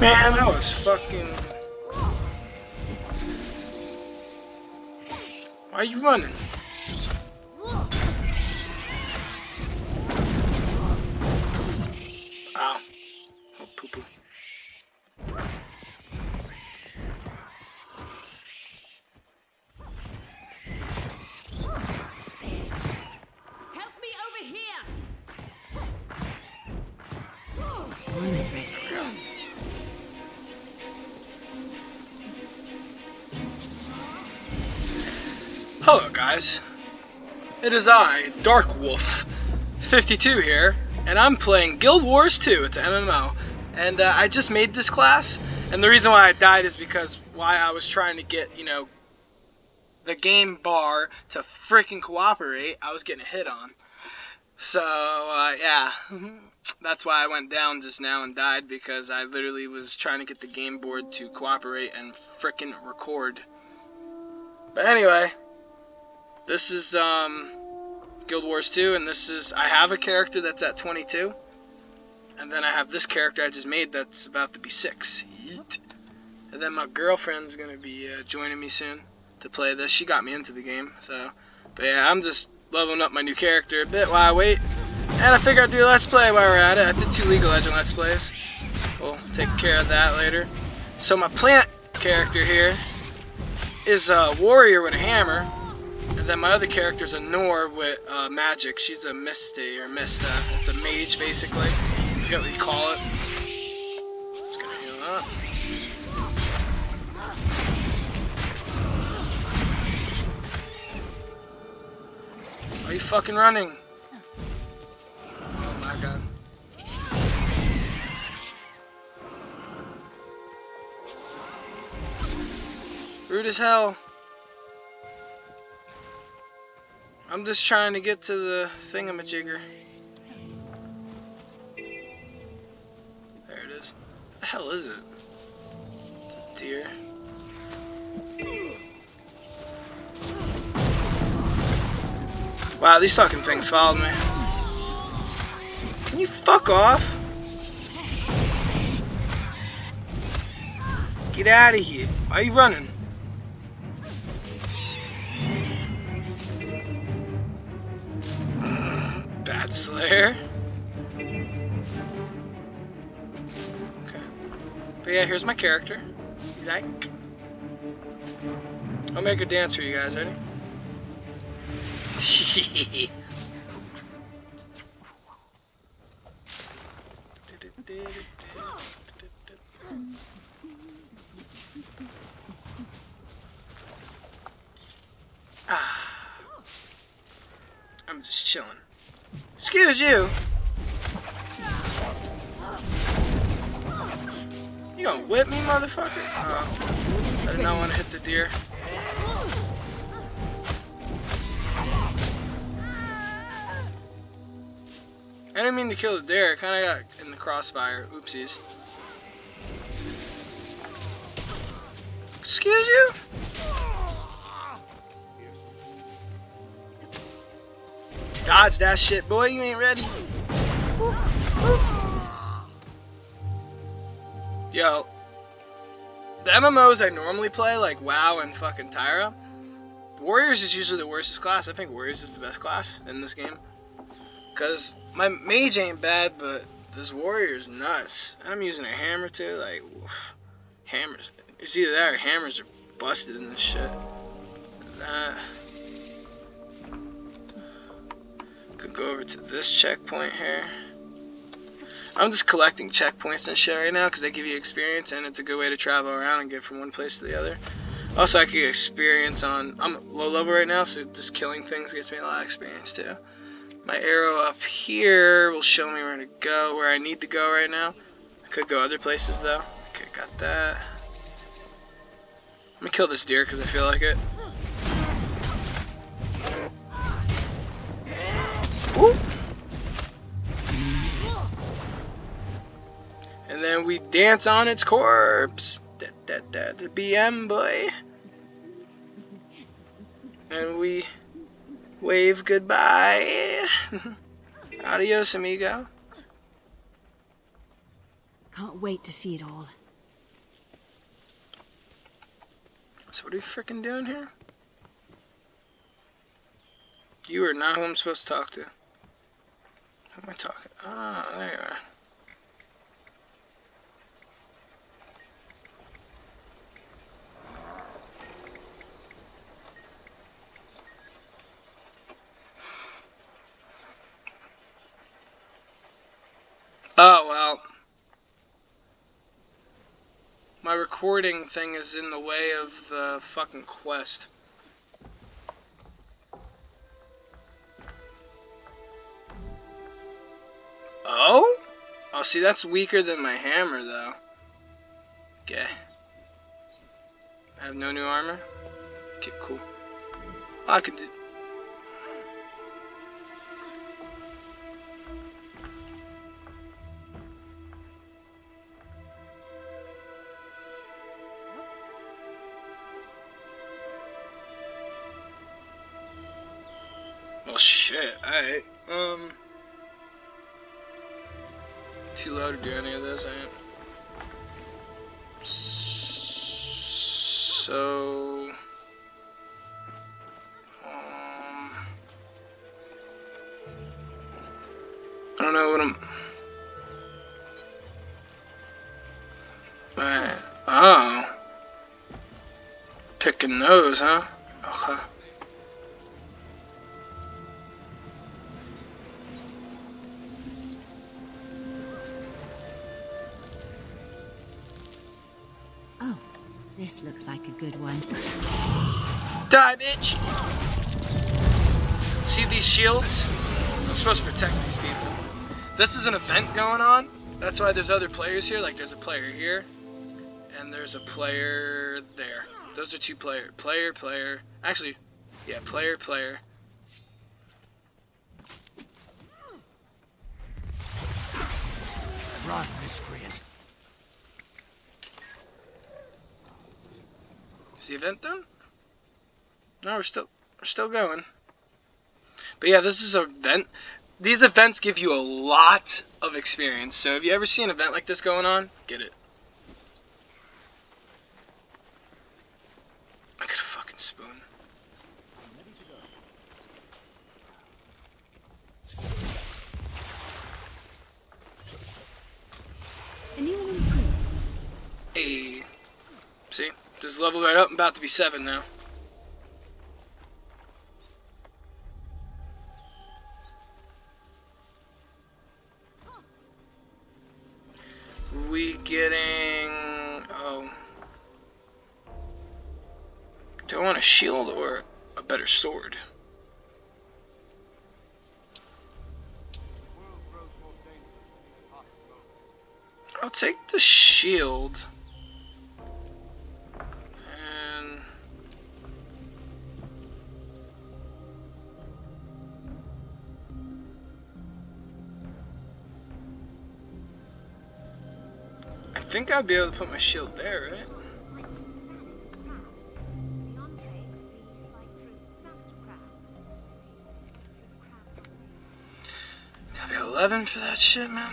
Man, that was fucking... Why are you running? Hello guys, it is I, Dark Wolf, 52 here, and I'm playing Guild Wars 2, it's an MMO, and uh, I just made this class, and the reason why I died is because why I was trying to get, you know, the game bar to freaking cooperate, I was getting a hit on. So, uh, yeah, that's why I went down just now and died, because I literally was trying to get the game board to cooperate and freaking record. But anyway, this is um, Guild Wars 2, and this is I have a character that's at 22, and then I have this character I just made that's about to be six. Yeet. And then my girlfriend's gonna be uh, joining me soon to play this. She got me into the game, so. But yeah, I'm just leveling up my new character a bit while I wait, and I figure I'd do a let's play while we're at it. I did two League of Legends let's plays. We'll take care of that later. So my plant character here is a warrior with a hammer. Then my other character is a Norn with uh, magic. She's a Misty or Mista. It's a mage basically. I forget what you call it. Just gonna heal up. Are you fucking running? Oh my god. Rude as hell. I'm just trying to get to the thingamajigger. There it is. What the hell is it? It's a deer. Wow, these fucking things followed me. Can you fuck off? Get out of here. Why are you running? Bat Slayer. Okay. But yeah, here's my character. Like. I'll make a dance for you guys, ready? ah. I'm just chilling. Excuse you. You gonna whip me, motherfucker? Oh, I did not want to hit the deer. I didn't mean to kill the deer. I kind of got in the crossfire. Oopsies. Excuse you? Dodge that shit, boy. You ain't ready. Yo. The MMOs I normally play, like WoW and fucking TERA, Warriors is usually the worstest class. I think Warriors is the best class in this game. Because my mage ain't bad, but this warrior's nuts. I'm using a hammer too, like, oof. hammers. It's either that or hammers are busted in this shit. That. Could go over to this checkpoint here. I'm just collecting checkpoints and shit right now because they give you experience and it's a good way to travel around and get from one place to the other. Also, I can get experience on. I'm low level right now, so just killing things gets me a lot of experience too. My arrow up here will show me where to go, where I need to go right now. I could go other places though. Okay, got that. I'm gonna kill this deer because I feel like it. And then we dance on its corpse. That that that BM boy. And we wave goodbye. Adios, amigo. Can't wait to see it all. So what are you freaking doing here? You are not who I'm supposed to talk to. Who am I talking? Ah, there you are. Recording thing is in the way of the fucking quest. Oh? Oh, see, that's weaker than my hammer, though. Okay. I have no new armor? Okay, cool. I could do... Well, shit. Alright. Um... Too low to do any of this, I ain't. So... Um... I don't know what I'm... Alright. Oh. Picking those, huh? This looks like a good one. Die, bitch! See these shields? I'm supposed to protect these people. This is an event going on. That's why there's other players here. Like, there's a player here. And there's a player there. Those are two player. Player, player. Actually, yeah, player, player. Is the event done? No, we're still we're still going. But yeah, this is an event. These events give you a lot of experience. So if you ever see an event like this going on, get it. I got a fucking spoon. Level right up. I'm about to be seven now. We getting oh Do I want a shield or a better sword? I'll take the shield. Think I'd be able to put my shield there, right? Gotta be 11 for that shit, man.